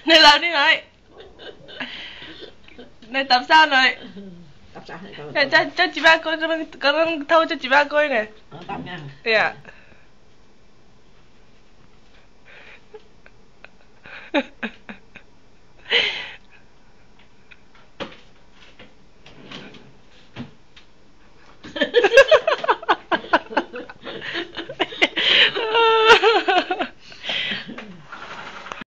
Này làm đi này. Này tập sao này? Tập sao này? Cho, cho, chị ba coi, con, con thâu cho chị ba coi này, ờ, Tập nha. Dạ. Ha ha ha.